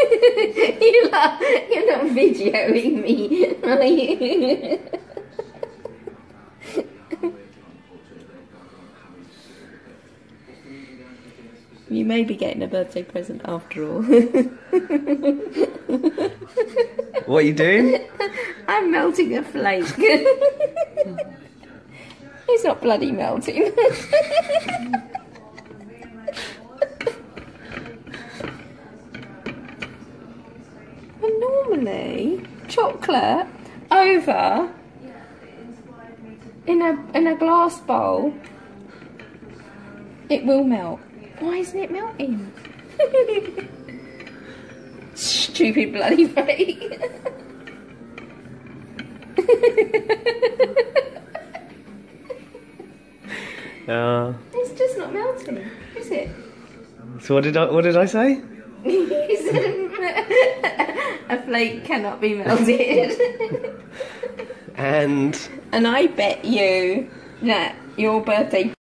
you're, not, you're not videoing me, are you? You may be getting a birthday present after all. What are you doing? I'm melting a flake. He's not bloody melting. Chocolate over in a in a glass bowl, it will melt. Why isn't it melting? Stupid bloody fake. Uh, It's just not melting, is it? so what did I what did I say? A flake cannot be melted. And and I bet you that your birthday